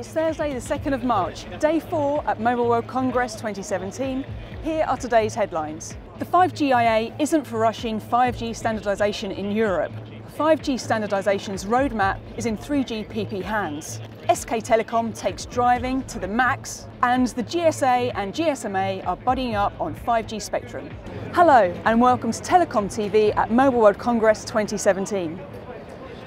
It's Thursday, the 2nd of March, day four at Mobile World Congress 2017. Here are today's headlines. The 5GIA isn't for rushing 5G standardisation in Europe. 5G standardisation's roadmap is in 3GPP hands. SK Telecom takes driving to the max, and the GSA and GSMA are buddying up on 5G spectrum. Hello, and welcome to Telecom TV at Mobile World Congress 2017.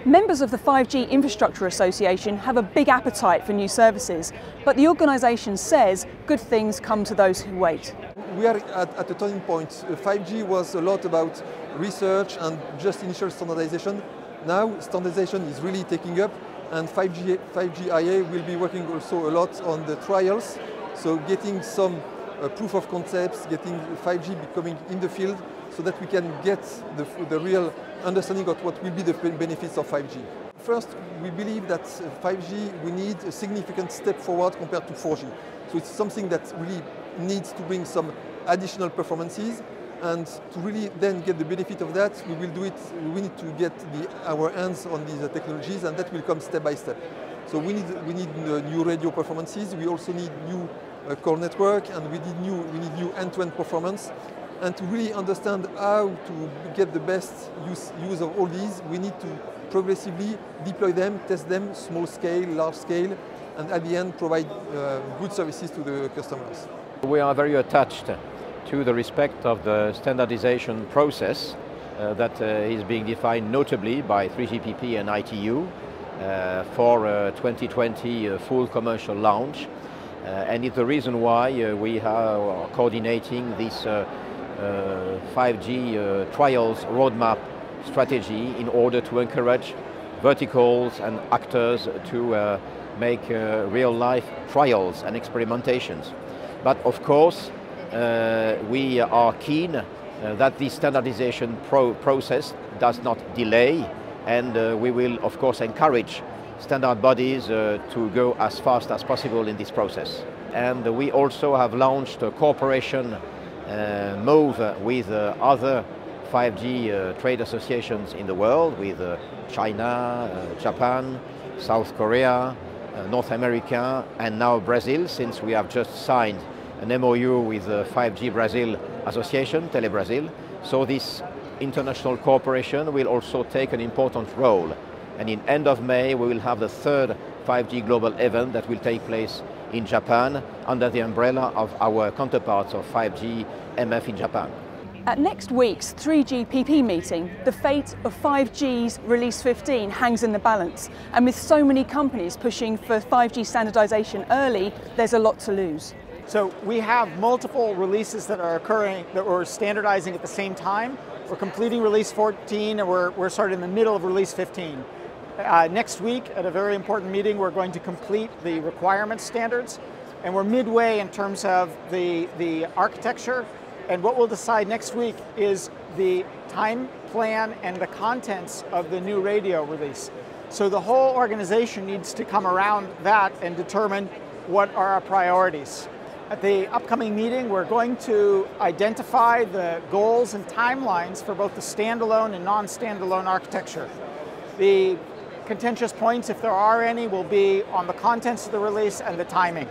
Members of the 5G Infrastructure Association have a big appetite for new services, but the organisation says good things come to those who wait. We are at, at a turning point. 5G was a lot about research and just initial standardization. Now standardization is really taking up and 5G, 5G IA will be working also a lot on the trials, so getting some uh, proof of concepts, getting 5G becoming in the field so that we can get the, the real understanding of what will be the benefits of 5G. First, we believe that 5G, we need a significant step forward compared to 4G. So it's something that really needs to bring some additional performances and to really then get the benefit of that, we will do it, we need to get the, our hands on these technologies and that will come step by step. So we need, we need uh, new radio performances, we also need new uh, core network and we need new, we need new end-to-end -end performance and to really understand how to get the best use, use of all these, we need to progressively deploy them, test them, small scale, large scale, and at the end provide uh, good services to the customers. We are very attached to the respect of the standardization process uh, that uh, is being defined notably by 3GPP and ITU uh, for 2020 uh, full commercial launch. Uh, and it's the reason why we are coordinating this 5G uh, uh, trials roadmap strategy in order to encourage verticals and actors to uh, make real life trials and experimentations. But of course, we are keen that the standardization pro process does not delay and we will of course encourage standard bodies uh, to go as fast as possible in this process. And we also have launched a cooperation Uh, move with uh, other 5G uh, trade associations in the world, with uh, China, uh, Japan, South Korea, North America, and now Brazil, since we have just signed an MOU with the 5G Brazil Association, Telebrasil. So this international cooperation will also take an important role. And in end of May, we will have the third 5G global event that will take place in Japan under the umbrella of our counterparts of 5G MF in Japan. At next week's 3GPP meeting, the fate of 5G's Release 15 hangs in the balance. And with so many companies pushing for 5G standardization early, there's a lot to lose. So we have multiple releases that are occurring that we're standardizing at the same time. We're completing release 14 and we're, we're sort of in the middle of release 15. Uh, next week, at a very important meeting, we're going to complete the requirements standards, and we're midway in terms of the, the architecture. And what we'll decide next week is the time plan and the contents of the new radio release. So the whole organization needs to come around that and determine what are our priorities. At the upcoming meeting, we're going to identify the goals and timelines for both the standalone and non-standalone architecture. The Contentious points, if there are any, will be on the contents of the release and the timing.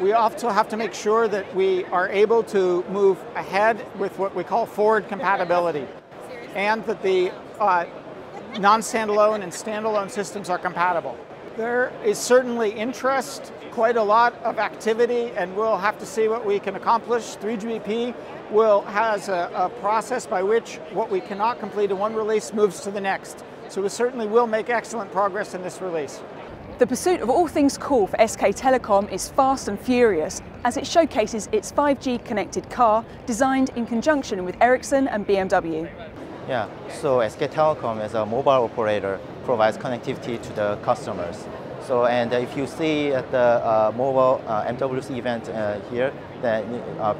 We also have to make sure that we are able to move ahead with what we call forward compatibility and that the uh, non-standalone and standalone systems are compatible. There is certainly interest, quite a lot of activity, and we'll have to see what we can accomplish. 3GPP will has a, a process by which what we cannot complete in one release moves to the next. So we certainly will make excellent progress in this release. The pursuit of all things cool for SK Telecom is fast and furious as it showcases its 5G connected car designed in conjunction with Ericsson and BMW. Yeah, so SK Telecom as a mobile operator provides connectivity to the customers. So, and if you see at the uh, mobile uh, MWC event uh, here, then uh,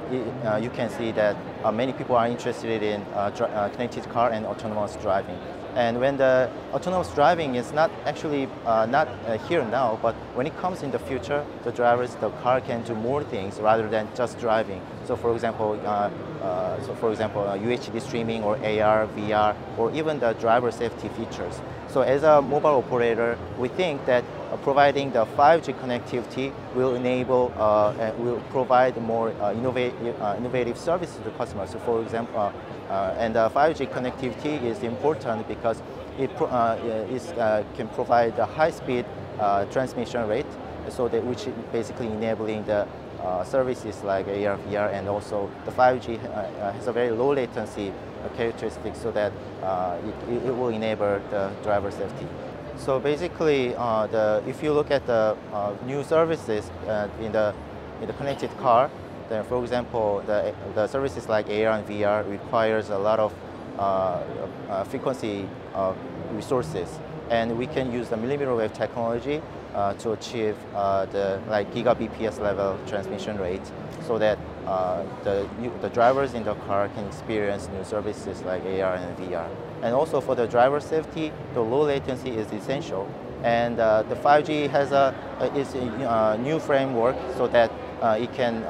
uh, you can see that uh, many people are interested in connected car and autonomous driving. And when the autonomous driving is not actually uh, not uh, here now, but when it comes in the future, the drivers, the car can do more things rather than just driving. So for example, uh, uh so for example, UHD uh, streaming or AR, VR, or even the driver safety features. So as a mobile operator, we think that Uh, providing the 5G connectivity will enable uh, and will provide more uh, innovative, innovative services to customers. So for example, and 5G connectivity is important because it is, can provide a high-speed transmission rate so that which basically enabling the uh, services like AR, VR, and also the 5G uh, uh, has a very low latency characteristic so that it, it, will enable the driver safety. So basically, uh, the, if you look at the uh, new services uh, in, the, in the connected car, then for example, the, the services like AR and VR requires a lot of uh, frequency resources. And we can use the millimeter wave technology uh, to achieve uh, the like gigabps level transmission rate so that uh, the, the drivers in the car can experience new services like AR and VR. And also for the driver safety, the low latency is essential. And uh, the 5G has a, is a new framework so that uh, it can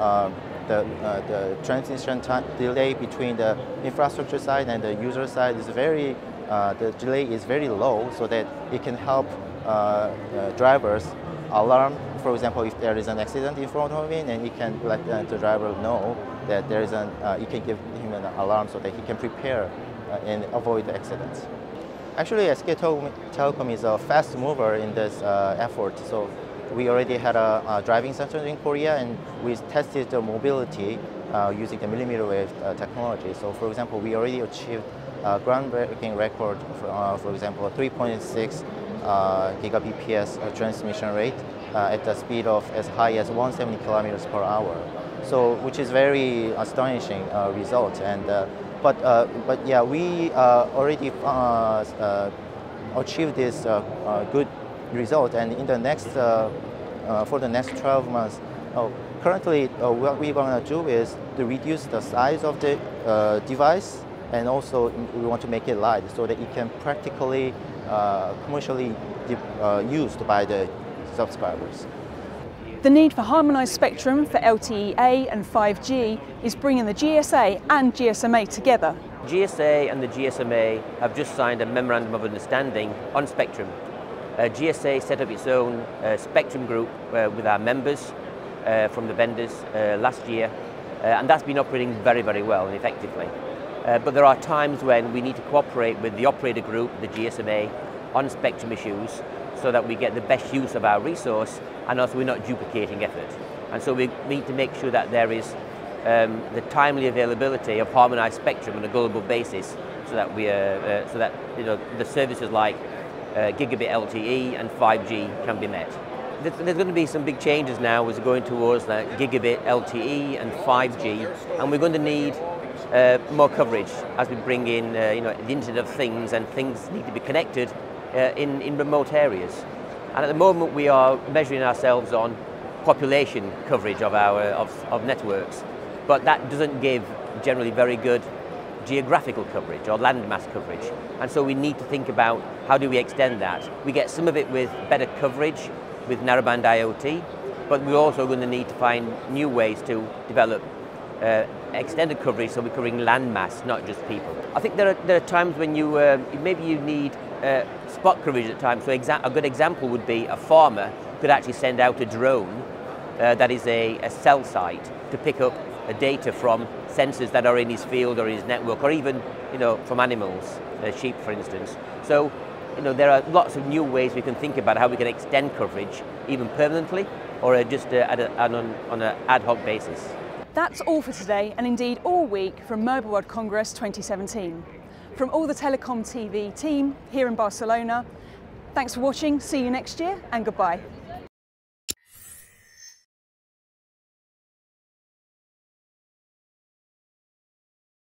the, uh, the transition time delay between the infrastructure side and the user side is very uh, the delay is very low so that it can help uh, uh, drivers alarm, for example, if there is an accident in front of him, and it can let the driver know that there is an, uh, you can give him an alarm so that he can prepare uh, and avoid the accidents. Actually, SK Telecom is a fast mover in this uh, effort. So we already had a, a, driving center in Korea, and we tested the mobility using the millimeter wave technology. So for example, we already achieved uh, groundbreaking record, for, uh, for example, 3.6 uh, Uh, gigabps uh, transmission rate uh, at the speed of as high as 170 kilometers per hour. So, which is very astonishing uh, result. And uh, but uh, but yeah, we already achieved this good result. And in the next for the next 12 months, oh, currently what we're going to do is to reduce the size of the device and also we want to make it light so that it can practically uh, commercially uh, used by the subscribers. The need for harmonised spectrum for LTE-A and 5G is bringing the GSA and GSMA together. GSA and the GSMA have just signed a memorandum of understanding on spectrum. Uh, GSA set up its own uh, spectrum group uh, with our members uh, from the vendors last year, and that's been operating very, very well and effectively. Uh, but there are times when we need to cooperate with the operator group, the GSMA, on spectrum issues so that we get the best use of our resource and also we're not duplicating effort. And so we need to make sure that there is um, the timely availability of harmonized spectrum on a global basis so that we uh, uh, so that you know the services like uh, gigabit LTE and 5G can be met. There's going to be some big changes now as we're going towards that gigabit LTE and 5G and we're going to need uh, more coverage as we bring in uh, you know, the Internet of Things and things need to be connected uh, in, in remote areas. And at the moment we are measuring ourselves on population coverage of, our, of, of networks, but that doesn't give generally very good geographical coverage or landmass coverage. And so we need to think about how do we extend that. We get some of it with better coverage with narrowband IoT, but we're also going to need to find new ways to develop uh, extended coverage, so we're covering landmass, not just people. I think there are, there are times when you, uh, maybe you need uh, spot coverage at times. So a good example would be a farmer could actually send out a drone uh, that is a, a, cell site to pick up a data from sensors that are in his field or his network, or even you know, from animals, uh, sheep for instance. So you know, there are lots of new ways we can think about how we can extend coverage, even permanently, or uh, just uh, a, on, on an ad hoc basis. That's all for today and indeed all week from Mobile World Congress 2017. From all the Telecom TV team here in Barcelona, thanks for watching, see you next year and goodbye.